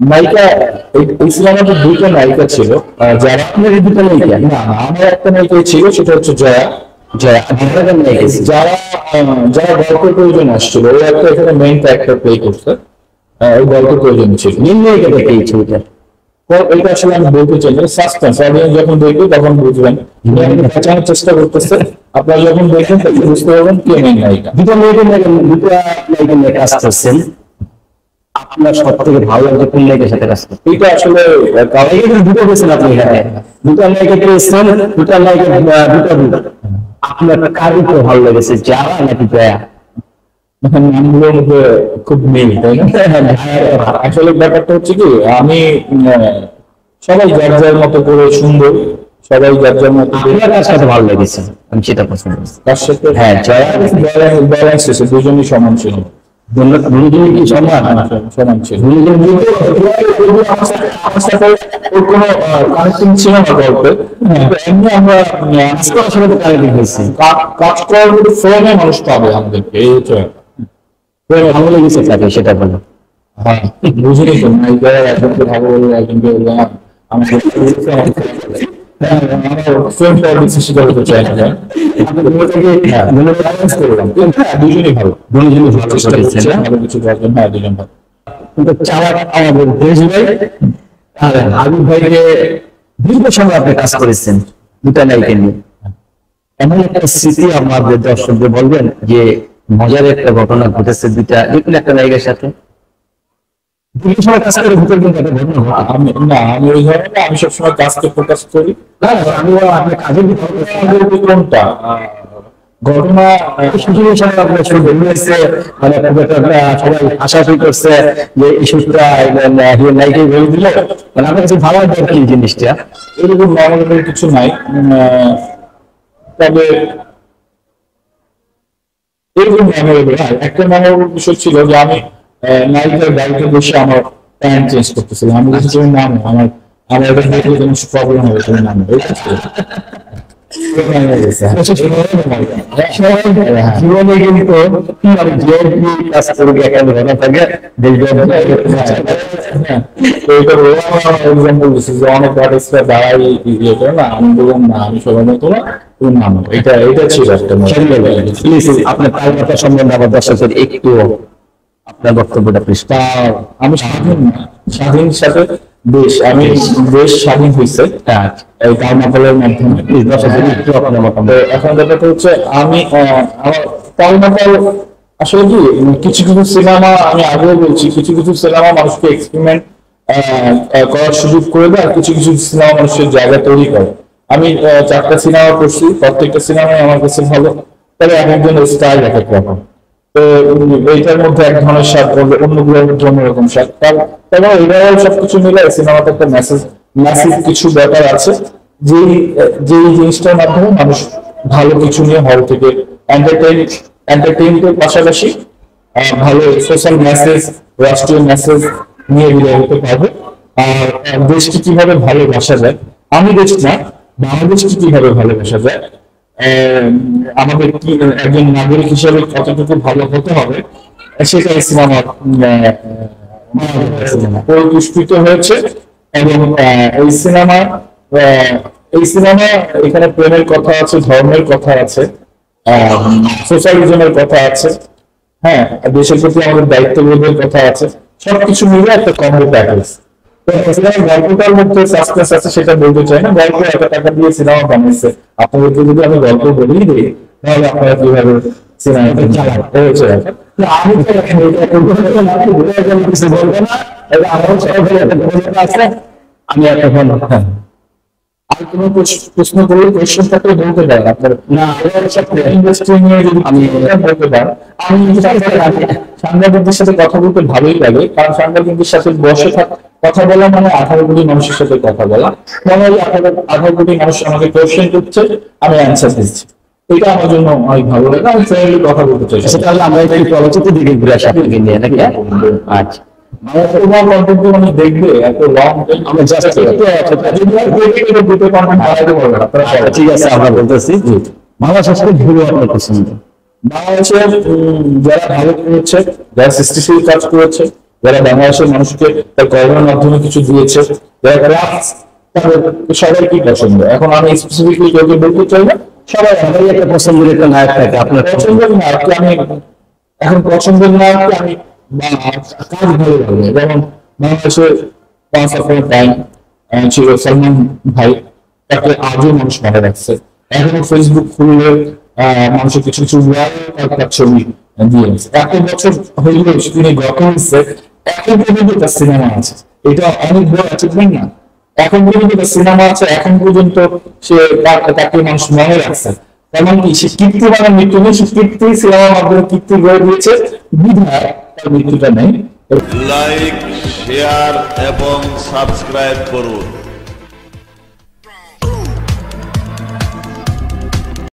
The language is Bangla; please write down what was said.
নায়িকা এই- দুইটা নায়িকা ছিল। যারা আমার একটা নায়িকা ছিল, সেটা হচ্ছে জয়া। জয়া যারা যারা গল্পের প্রয়োজন আসছিল একটা এখানে মেইন প্লে ওই গল্পের প্রয়োজন ছিল। এই ছবিটা। এটা আসলে আমি বলতে চাই সাসপেন্স অডিয়েন্স যখন দেখবে তখন বুঝবেন বাঁচানোর চেষ্টা করতেছে। আপনারা যখন দেখবেন তখন বুঝতে পারবেন কে মেইন নায়িকা দুটো নায়িকা- দুটো নায়িকা নিয়ে কাজ করছেন। আপনার সব থেকে ভালো লাগছে কোন নায়িকার সাথে কাজ করছেন? এটা আসলে দুটো পেয়েছেন আপনি এখানে দুটো নায়িকা পেয়েছেন দুটো নায়িকা দুটো দুটো। আপনার কার উপরে ভালো লেগেছে যারা নাকি জয়া মানে নামগুলোর মধ্যে খুব মিল তাই না? আসলে ব্যাপারটা হচ্ছে কি আমি সবাই যার যার মতো করে সুন্দর সবাই যার যার মতো কার সাথে ভালো লেগেছে আমি সেটা পছন্দ তার সাথে হ্যাঁ, ব্যালেন্স এসে দুজনই সমান ছিল। কাজ করার ফ্রেমে মানুষ পাবে আমাদেরকে এই হচ্ছে। ভালো লেগেছে তাকে সেটা বলো হ্যাঁ। তো একজনকে ভালো। একজনকে আমাকে দীর্ঘ সময় আপনি কাজ করেছেন দুটা নায়িকা নিয়ে। এমন একটা স্মৃতি আমাদের দর্শকদের বলবেন যে মজার একটা ঘটনা ঘটেছে দুটা দেখুন একটা নায়িকার সাথে। আমি না আমি ওই আমি সবসময় কাজকে ফোকাস করি। না না, আমি আপনার কাজের কোনটা ঘটনা মানে সবাই আশাশি করছে যে এই ভেবে দিল। মানে আপনার কাছে ভালো কি জিনিসটা। এরকম কিছু নাই। উম, আহ, তবে এরকম মেমোরেবল হ্যাঁ একটা মেমোরেবল বিষয় ছিল যে আমি নায়িকার বসে আমার প্যান্ট চেঞ্জ করতেছিলাম। আমি তুমি নামো আমার আমার এটা দেখলে কোনো প্রবলেম হবে তুমি নামো। এই কাজ দেখবেন হ্যাঁ, অনেক করে না, আমি বললাম না, আমি মতো না। এটা এটা ছিল একটা। প্লিজ আপনার তালমাতা সম্বন্ধে আমার দর্শকের একটু আপনার বক্তব্যটা প্লিজ আমি স্বাধীন স্বাধীন সাথে দেশ আমি দেশ স্বাধীন হয়েছে। এই মাধ্যমে। একটু আপনার মতামত এখন ব্যাপারটা হচ্ছে আমি আমার আসলে কি কিছু কিছু সিনেমা আমি আগেও বলছি কিছু কিছু সিনেমা মানুষকে এক্সপেরিমেন্ট করার সুযোগ করে দেয় আর কিছু কিছু সিনেমা মানুষের জায়গা তৈরি করে। আমি চারটা সিনেমা করছি, প্রত্যেকটা সিনেমাই আমার কাছে ভালো, তবে এক একজনের স্টাইল এক এক রকম। তো এইটার মধ্যে এক ধরনের স্বাদ অন্য অন্যগুলোর মধ্যে অন্যরকম স্বাদ। তার- তবে ওভারঅল সবকিছু মিলে সিনেমাতে একটা মেসেজ মেসেজ কিছু ব্যাপার আছে, যেই যেই জিনিসটার মাধ্যমে মানুষ ভালো কিছু নিয়ে হল থেকে এন্টারটেইন এন্টারটেইনমেন্টের পাশাপাশি ভালো সোশ্যাল মেসেজ রাষ্ট্রীয় মেসেজ নিয়ে বিদায় হতে পারবে। আর দেশকে কীভাবে ভালোবাসা যায় আমি দেশ না বাংলাদেশকে কীভাবে ভালোবাসা যায় আমাদের কি একজন নাগরিক হিসেবে কতটুকু ভালো হতে হবে, সেটা সিনেমা পরিপুষ্পিত হয়েছে এবং এই সিনেমা এই সিনেমা এখানে প্রেমের কথা আছে, ধর্মের কথা আছে সোশ্যালিজমের কথা আছে হ্যাঁ দেশের প্রতি আমাদের দায়িত্ববোধের কথা আছে, সবকিছু মিলে একটা কমন প্যাকেজ গল্পটার মধ্যে সাসপেন্স আছে সেটা বলতে চাই না, গল্প এত টাকা দিয়ে সিনেমা বানিয়েছে। আপনাদেরকে যদি আমি গল্প বলেই দিই তাহলে আপনারা কীভাবে আমি হ্যাঁ। কোনো প্রশ- প্রশ্ন করলে বলতে আপনার। না বলতে সাংবাদিকদের সাথে কথা বলতে ভালোই লাগে, কারণ সাংবাদিকদের সাথে বসে থাক কথা বলা মানে আঠারো কোটি মানুষের সাথে কথা বলা। মানে ওই আঠারো আঠারো কোটি মানুষ আমাকে কোয়েশ্চেন করছে আমি অ্যান্সার দিচ্ছি। এটা আমার জন্য অনেক ভালো লাগে। আমি ফ্রেন্ডলি কথা বলতে চাই তাহলে আমরা একটু চলচ্চিত্র দিকে ঘুরে আসি আপনাকে নিয়ে নাকি? আচ্ছা। আমার তোমার কন্টেন্ট দেখবে এত লং আমরা just একটু দুটো কন্টেন্ট বাড়াইতে পারবে না আপনারা ঠিক আছে আমরা বলতেছি। বাংলা সংস্কৃত হিরো আপনার পছন্দ বাংলাদেশের যারা ভালো করেছে যারা সৃষ্টিশীল কাজ করেছে যারা বাংলাদেশের মানুষকে তার কর্মের মাধ্যমে কিছু দিয়েছে, যারা তাদের সবাইকেই পছন্দ। এখন আমি স্পেসিফিকলি কাউকে বলতে চাই না, সবাই সবাই একটা পছন্দের একটা নায়ক থাকে, আপনার পছন্দের নায়ককে আমি এখন পছন্দের নায়ককে আমি কাজ ভালো লাগে। যেমন পাঁচ আপনার টাইম ছিল সালমান ভাই, তাকে আজও মানুষ মনে রাখছে। এখনও ফেসবুক খুললে মানুষের কিছু কিছু ছবি দিয়েছে। এত বছর তিনি গত হয়েছে এখন পর্যন্ত তার সিনেমা আছে। এটা অনেক বড় অ্যাচিভমেন্ট না এখন পর্যন্ত তার সিনেমা আছে, এখন পর্যন্ত সে তাকে মানুষ মনে রাখছে। তেমন কি সে কীর্তি মানে মৃত্যু নেই সে কীর্তি সিনেমার মাধ্যমে কীর্তি গড়ে দিয়েছে। বিধায় তার মৃত্যুটা নেই। লাইক শেয়ার এবং সাবস্ক্রাইব করুন।